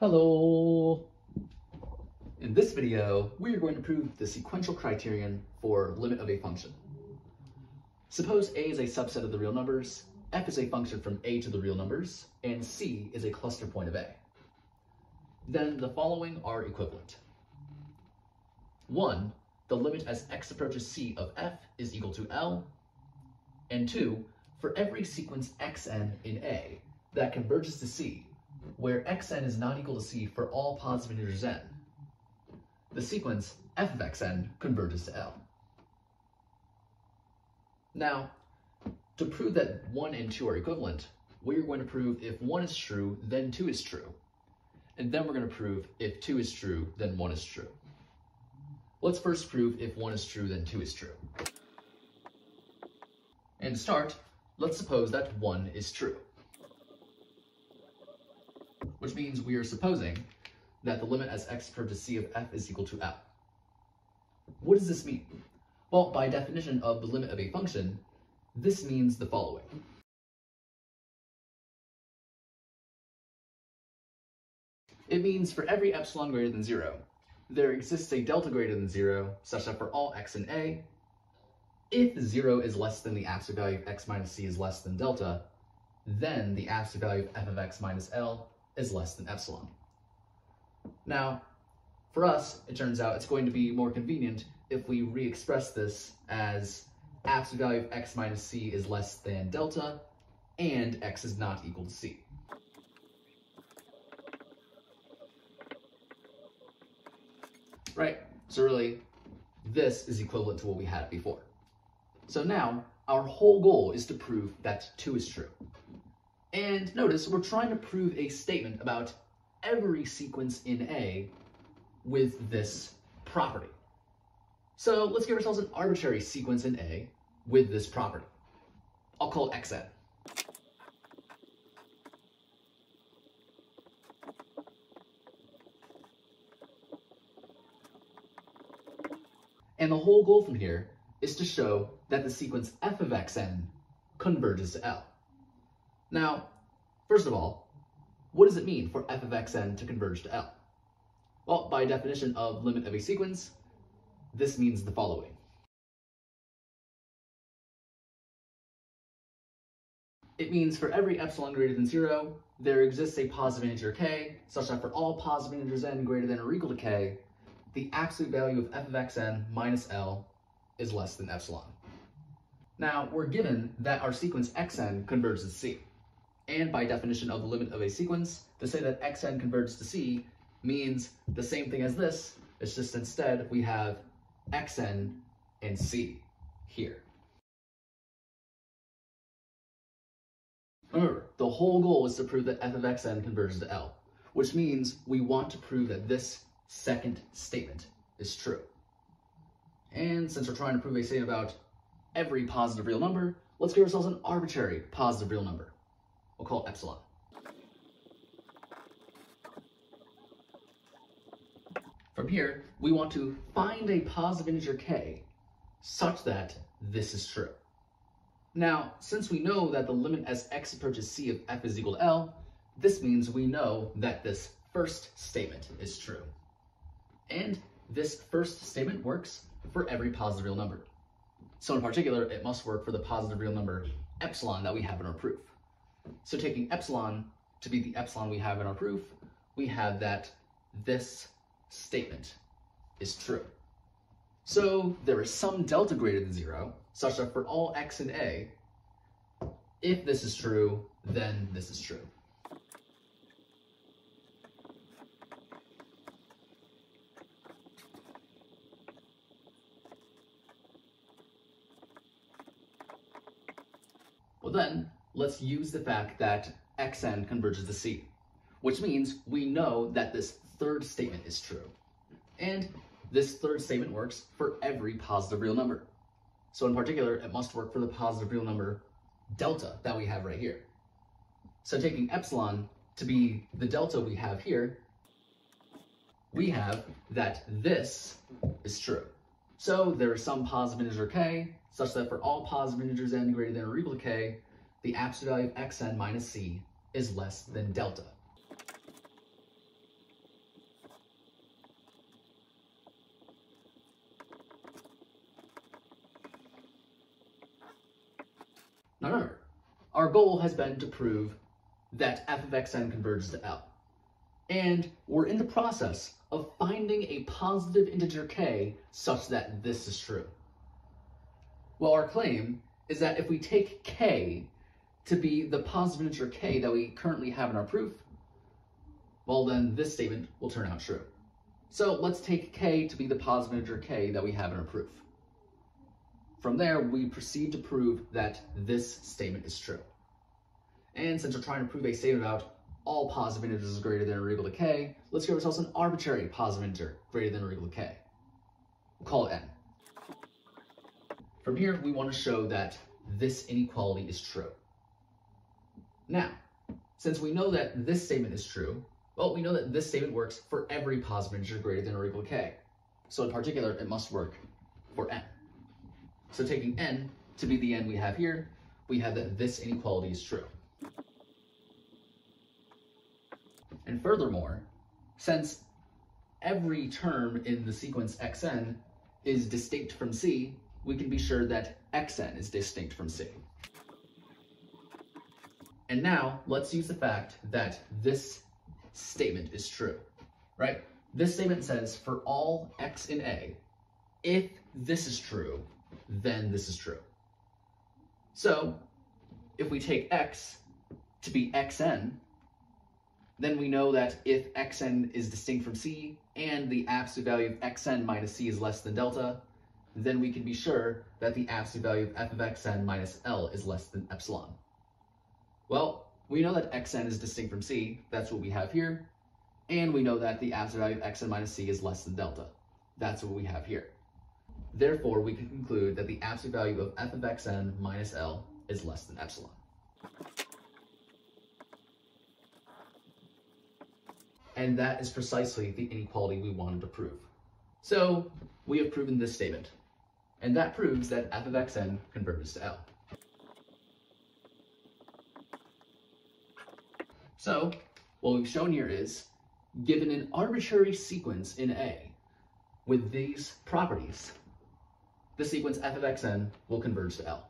Hello! In this video, we are going to prove the sequential criterion for limit of a function. Suppose a is a subset of the real numbers, f is a function from a to the real numbers, and c is a cluster point of a. Then the following are equivalent. 1. The limit as x approaches c of f is equal to L. And 2. For every sequence xn in A that converges to c, where xn is not equal to c for all positive integers n, the sequence f of xn converges to L. Now, to prove that 1 and 2 are equivalent, we're going to prove if 1 is true, then 2 is true. And then we're going to prove if 2 is true, then 1 is true. Let's first prove if 1 is true, then 2 is true. And to start, let's suppose that 1 is true. Which means we are supposing that the limit as x approaches c of f is equal to L. What does this mean? Well, by definition of the limit of a function, this means the following. It means for every epsilon greater than zero, there exists a delta greater than zero, such that for all x and A, if zero is less than the absolute value of x minus c is less than delta, then the absolute value of f of x minus L is less than epsilon. Now, for us, it turns out it's going to be more convenient if we re-express this as absolute value of x minus c is less than delta, and x is not equal to c. Right, so really, this is equivalent to what we had before. So now, our whole goal is to prove that 2 is true. And notice, we're trying to prove a statement about every sequence in A with this property. So let's give ourselves an arbitrary sequence in A with this property. I'll call xn. And the whole goal from here is to show that the sequence f of xn converges to L. Now, first of all, what does it mean for f of xn to converge to L? Well, by definition of limit of a sequence, this means the following. It means for every epsilon greater than zero, there exists a positive integer k, such that for all positive integers n greater than or equal to k, the absolute value of f of xn minus L is less than epsilon. Now, we're given that our sequence xn converges to c. And by definition of the limit of a sequence, to say that xn converges to c means the same thing as this, it's just instead we have xn and c here. Remember, the whole goal is to prove that f of xn converges to L, which means we want to prove that this second statement is true. And since we're trying to prove a statement about every positive real number, let's give ourselves an arbitrary positive real number. We'll call it epsilon. From here, we want to find a positive integer k such that this is true. Now, since we know that the limit as x approaches c of f is equal to L, this means we know that this first statement is true. And this first statement works for every positive real number. So in particular, it must work for the positive real number epsilon that we have in our proof. So taking epsilon to be the epsilon we have in our proof, we have that this statement is true. So there is some delta greater than zero, such that for all x and A, if this is true, then this is true. Well then, let's use the fact that xn converges to c, which means we know that this third statement is true. And this third statement works for every positive real number. So in particular, it must work for the positive real number delta that we have right here. So taking epsilon to be the delta we have here, we have that this is true. So there is some positive integer k, such that for all positive integers n greater than or equal to k, the absolute value of xn minus c is less than delta. Now remember, our goal has been to prove that f of xn converges to L. And we're in the process of finding a positive integer k such that this is true. Well, our claim is that if we take k to be the positive integer k that we currently have in our proof, well then this statement will turn out true. So let's take k to be the positive integer k that we have in our proof. From there, we proceed to prove that this statement is true. And since we're trying to prove a statement about all positive integers greater than or equal to k, let's give ourselves an arbitrary positive integer greater than or equal to k. We'll call it n. From here, we want to show that this inequality is true. Now, since we know that this statement is true, well, we know that this statement works for every positive integer greater than or equal to k. So in particular, it must work for n. So taking n to be the n we have here, we have that this inequality is true. And furthermore, since every term in the sequence xn is distinct from c, we can be sure that xn is distinct from c. And now let's use the fact that this statement is true, right? This statement says for all x in A, if this is true, then this is true. So if we take x to be xn, then we know that if xn is distinct from c and the absolute value of xn minus c is less than delta, then we can be sure that the absolute value of f of xn minus L is less than epsilon. Well, we know that xn is distinct from c, that's what we have here, and we know that the absolute value of xn minus c is less than delta. That's what we have here. Therefore, we can conclude that the absolute value of f of xn minus L is less than epsilon. And that is precisely the inequality we wanted to prove. So we have proven this statement, and that proves that f of xn converges to L. So what we've shown here is, given an arbitrary sequence in A with these properties, the sequence f of xn will converge to L.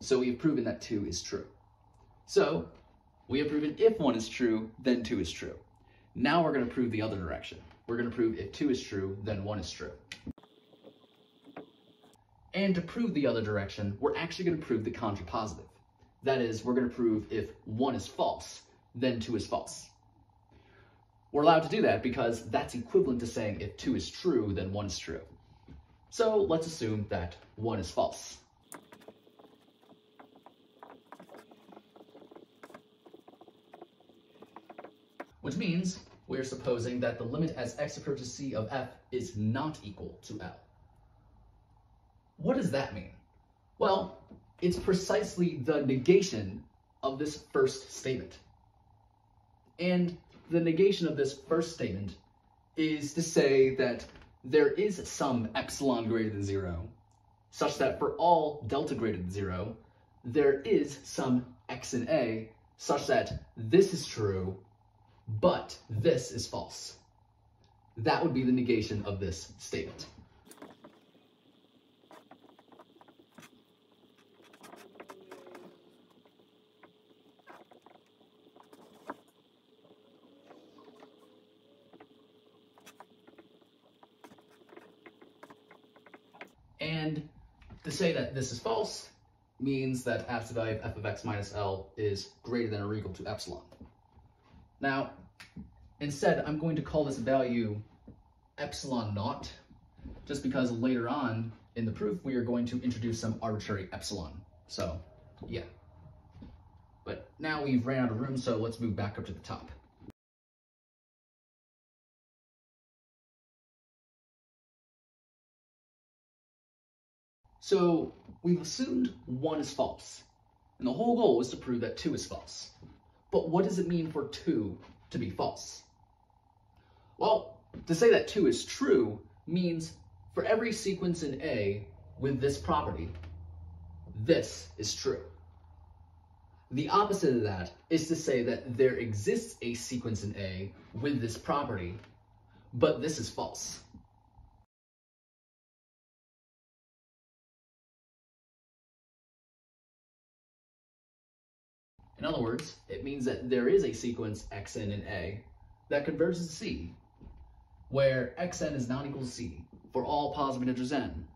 So we have proven that 2 is true. So we have proven if 1 is true, then 2 is true. Now we're going to prove the other direction. We're going to prove if 2 is true, then 1 is true. And to prove the other direction, we're actually going to prove the contrapositive. That is, we're going to prove if 1 is false, then 2 is false. We're allowed to do that because that's equivalent to saying if 2 is true, then 1 is true. So let's assume that 1 is false. Which means we're supposing that the limit as x approaches c of f is not equal to L. What does that mean? Well, it's precisely the negation of this first statement. And the negation of this first statement is to say that there is some epsilon greater than zero, such that for all delta greater than zero, there is some x in A, such that this is true, but this is false. That would be the negation of this statement. And to say that this is false means that absolute value of f of x minus L is greater than or equal to epsilon. Now, instead, I'm going to call this value epsilon naught, just because later on in the proof, we are going to introduce some arbitrary epsilon. So, yeah. But now we've ran out of room, so let's move back up to the top. So we've assumed 1 is false, and the whole goal is to prove that 2 is false. But what does it mean for 2 to be false? Well, to say that 2 is true means for every sequence in A with this property, this is true. The opposite of that is to say that there exists a sequence in A with this property, but this is false. In other words, it means that there is a sequence xn and A that converges to C, where xn is not equal to C for all positive integers n,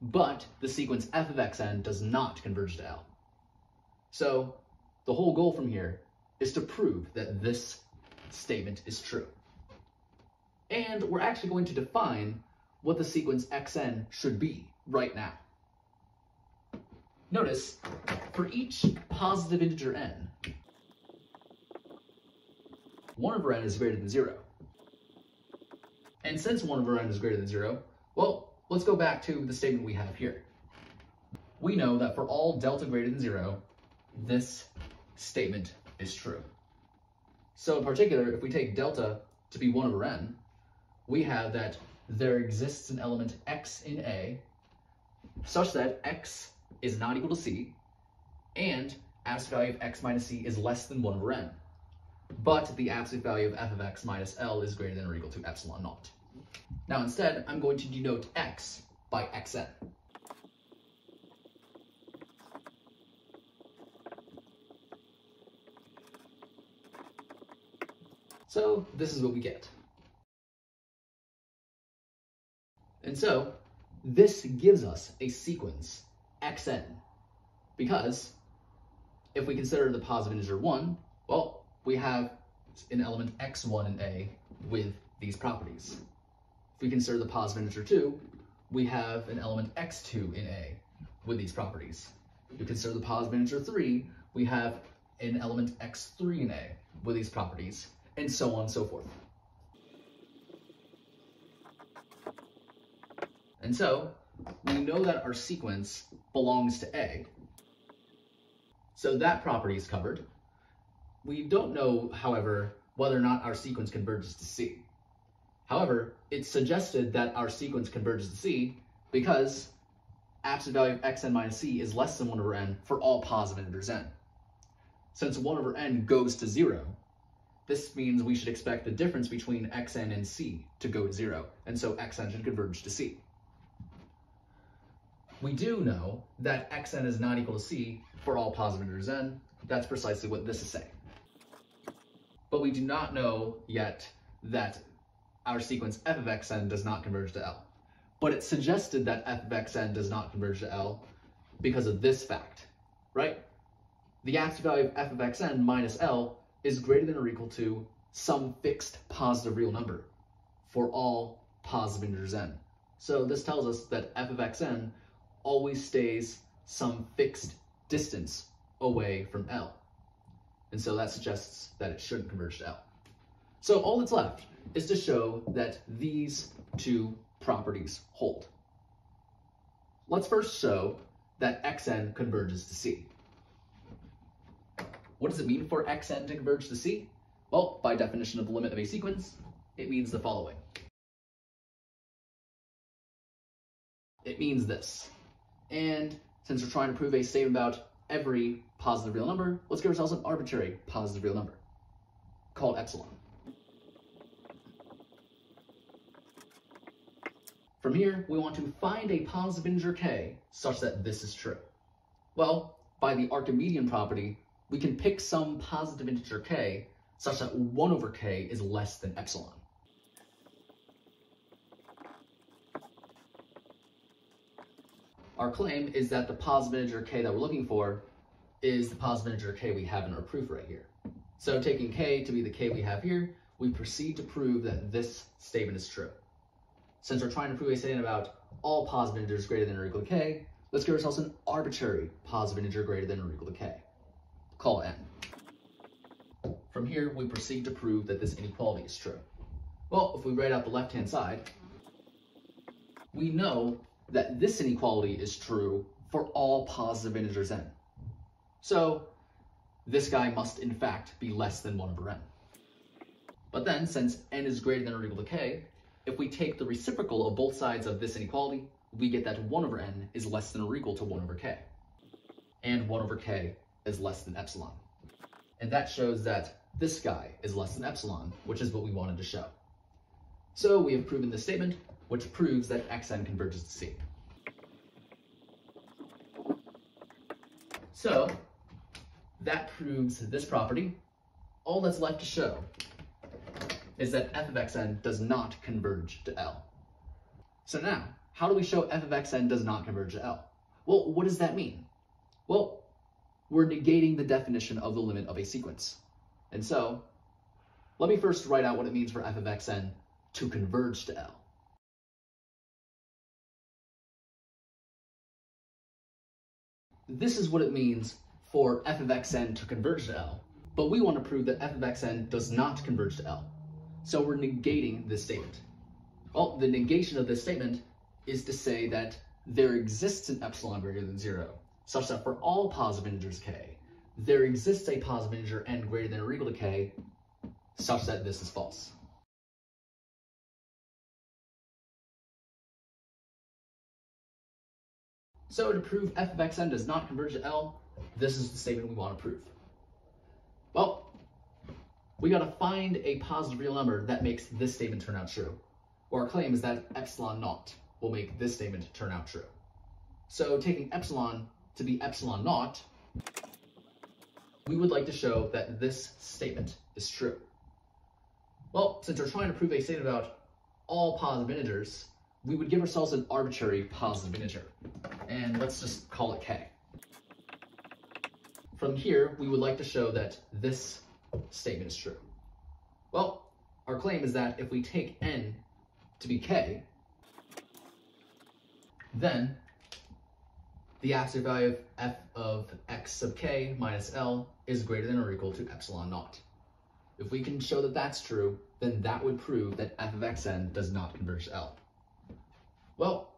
but the sequence f of xn does not converge to L. So the whole goal from here is to prove that this statement is true. And we're actually going to define what the sequence xn should be right now. Notice, for each positive integer n, 1 over n is greater than 0. And since 1 over n is greater than 0, well, let's go back to the statement we have here. We know that for all delta greater than 0, this statement is true. So in particular, if we take delta to be 1 over n, we have that there exists an element x in A such that x is not equal to c, and absolute value of x minus c is less than 1 over n. But the absolute value of f of x minus l is greater than or equal to epsilon naught. Now instead, I'm going to denote x by xn. So this is what we get. And so this gives us a sequence xn because if we consider the positive integer 1, well, we have an element x1 in A with these properties. If we consider the positive integer 2, we have an element x2 in A with these properties. If we consider the positive integer 3, we have an element x3 in A with these properties, and so on and so forth. And so, we know that our sequence belongs to A. So that property is covered. We don't know, however, whether or not our sequence converges to C. However, it's suggested that our sequence converges to C because absolute value of xn minus c is less than 1 over n for all positive integers n. Since 1 over n goes to 0, this means we should expect the difference between xn and c to go to 0, and so xn should converge to c. We do know that xn is not equal to c for all positive integers n. That's precisely what this is saying. But we do not know yet that our sequence f of xn does not converge to L. But it's suggested that f of xn does not converge to L because of this fact, right? The absolute value of f of xn minus L is greater than or equal to some fixed positive real number for all positive integers n. So this tells us that f of xn always stays some fixed distance away from L. And so that suggests that it shouldn't converge to L. So all that's left is to show that these two properties hold. Let's first show that xn converges to C. What does it mean for xn to converge to C? Well, by definition of the limit of a sequence, it means the following. It means this. And since we're trying to prove a statement about every positive real number, let's give ourselves an arbitrary positive real number called epsilon. From here, we want to find a positive integer k such that this is true. Well, by the Archimedean property, we can pick some positive integer k such that 1 over k is less than epsilon. Our claim is that the positive integer k that we're looking for is the positive integer k we have in our proof right here. So taking k to be the k we have here, we proceed to prove that this statement is true. Since we're trying to prove a statement about all positive integers greater than or equal to k, let's give ourselves an arbitrary positive integer greater than or equal to k. Call n. From here, we proceed to prove that this inequality is true. Well, if we write out the left-hand side, we know that this inequality is true for all positive integers n. So this guy must in fact be less than 1 over n. But then, since n is greater than or equal to k, if we take the reciprocal of both sides of this inequality, we get that 1 over n is less than or equal to 1 over k. And 1 over k is less than epsilon. And that shows that this guy is less than epsilon, which is what we wanted to show. So we have proven this statement, which proves that xn converges to c. So that proves this property. All that's left to show is that f of xn does not converge to L. So now, how do we show f of xn does not converge to L? Well, what does that mean? Well, we're negating the definition of the limit of a sequence. And so, let me first write out what it means for f of xn to converge to L. This is what it means for f of xn to converge to L, but we want to prove that f of xn does not converge to L. So we're negating this statement. Well, the negation of this statement is to say that there exists an epsilon greater than zero, such that for all positive integers k, there exists a positive integer n greater than or equal to k, such that this is false. So to prove f of xn does not converge to L, this is the statement we want to prove. Well, we got to find a positive real number that makes this statement turn out true. Or our claim is that epsilon naught will make this statement turn out true. So taking epsilon to be epsilon naught, we would like to show that this statement is true. Well, since we're trying to prove a statement about all positive integers, we would give ourselves an arbitrary positive integer. And let's just call it k. From here, we would like to show that this statement is true. Well, our claim is that if we take n to be k, then the absolute value of f of x sub k minus L is greater than or equal to epsilon naught. If we can show that that's true, then that would prove that f of xn does not converge to L. Well,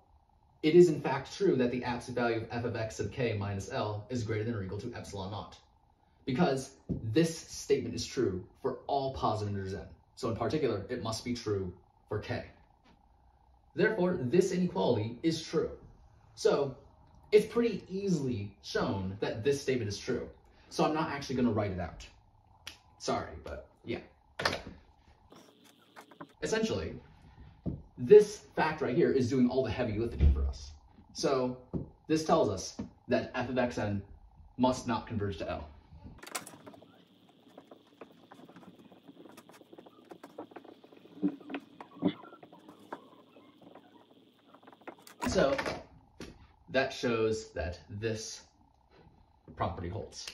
it is in fact true that the absolute value of f of x sub k minus L is greater than or equal to epsilon naught. Because this statement is true for all positive integers n. So in particular, it must be true for k. Therefore, this inequality is true. So it's pretty easily shown that this statement is true. So I'm not actually going to write it out. Sorry, but yeah. Essentially, this fact right here is doing all the heavy lifting for us. So this tells us that f of xn must not converge to L. So that shows that this property holds.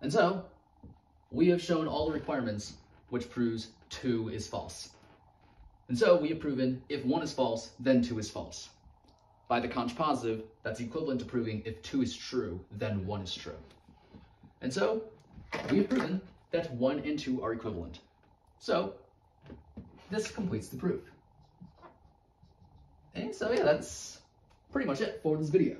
And so we have shown all the requirements which proves 2 is false. And so we have proven if 1 is false, then 2 is false. By the contrapositive, that's equivalent to proving if 2 is true, then 1 is true. And so we have proven that 1 and 2 are equivalent. So this completes the proof. And so yeah, that's pretty much it for this video.